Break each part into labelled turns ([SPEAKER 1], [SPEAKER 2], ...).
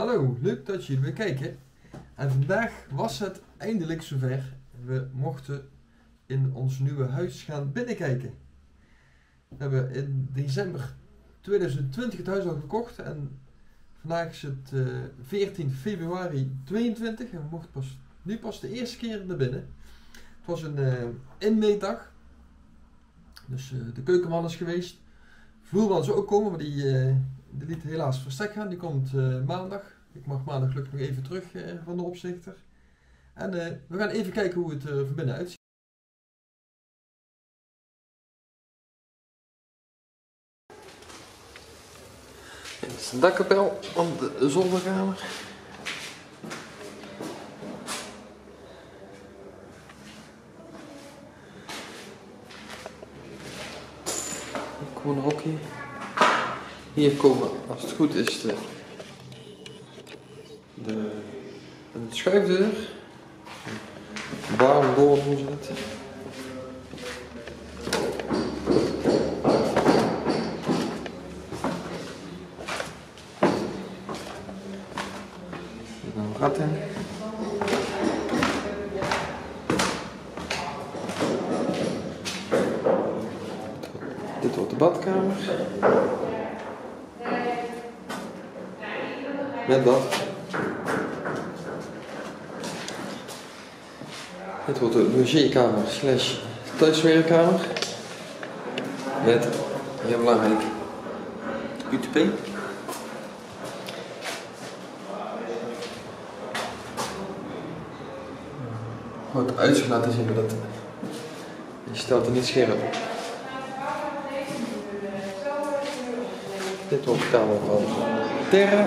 [SPEAKER 1] Hallo, leuk dat jullie weer kijken. En vandaag was het eindelijk zover. We mochten in ons nieuwe huis gaan binnenkijken. We hebben in december 2020 het huis al gekocht en vandaag is het eh, 14 februari 22 en we mochten pas, nu pas de eerste keer naar binnen. Het was een eh inmeetdag. Dus eh, de keukenman is geweest. Vloerman zou ook komen, maar die, eh, die liet helaas verstek gaan. Die komt eh, maandag. Ik mag maandag gelukkig nog even terug eh, van de opzichter. En eh, we gaan even kijken hoe het er van binnen uitziet. Dit is de dakkapel van de zolderkamer. Komen een hokje. Hier komen, als het goed is, de, de een schuifdeur. Bar door hoe ze het. Gaan ratten. Dit wordt de badkamer. Met bad. Dit wordt de logeerkamer slash thuiswerkkamer. Met, heel belangrijk, UTP. Wordt uitzicht laten zien, maar dat je stelt er niet scherp. Dit wordt de kamer van Terra.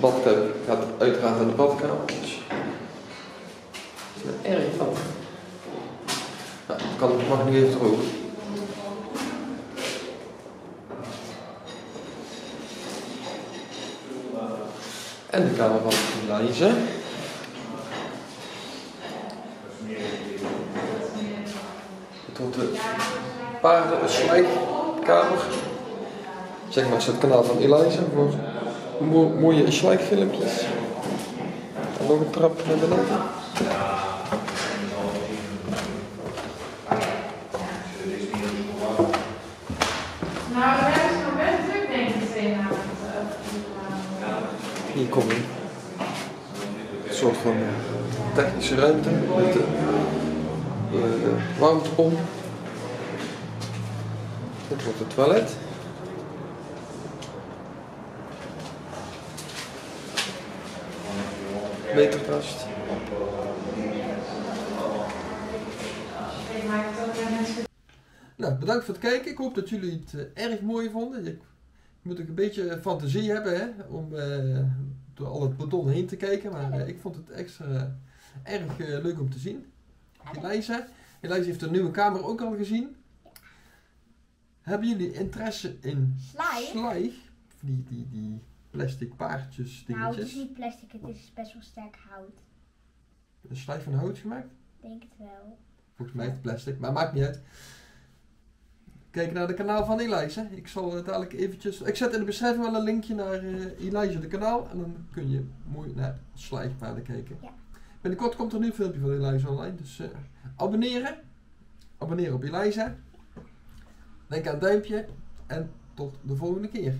[SPEAKER 1] Badkuip gaat uiteraard in de badkamer. Erg van. Nou, kan, mag nu even droog. En de kamer van Eliza. Het wordt de paardenslijkkamer. Zeg maar, is het kanaal van Eliza voor mo- mooie slijkfilmpjes. En nog een trap naar beneden.
[SPEAKER 2] Nou, dat is nog best druk, denk ik.
[SPEAKER 1] Hier komt een soort van technische ruimte met de, de, de warmtepomp. Dit wordt het toilet.
[SPEAKER 2] Mensen.
[SPEAKER 1] Nou, bedankt voor het kijken. Ik hoop dat jullie het eh, erg mooi vonden. Je, moet ook een beetje fantasie hebben hè, om eh, door al het beton heen te kijken. Maar eh, ik vond het extra erg leuk om te zien. Eliza. Eliza heeft de nieuwe kamer ook al gezien. Hebben jullie interesse in slijg? Die, die, die plastic paardjes
[SPEAKER 3] Nou, het is
[SPEAKER 1] dingetjes.
[SPEAKER 3] niet plastic, het is best wel sterk hout.
[SPEAKER 1] Een slijg van hout gemaakt?
[SPEAKER 3] Denk het wel.
[SPEAKER 1] Volgens mij is het plastic, maar maakt niet uit. Kijk naar de kanaal van Eliza. Ik zal het dadelijk eventjes... Ik zet in de beschrijving wel een linkje naar Eliza de kanaal. En dan kun je mooi naar slijgpaarden kijken.
[SPEAKER 3] Ja.
[SPEAKER 1] Binnenkort komt er een nieuw filmpje van Eliza online. Dus eh, abonneren. Abonneren op Eliza. Denk aan het duimpje. En tot de volgende keer.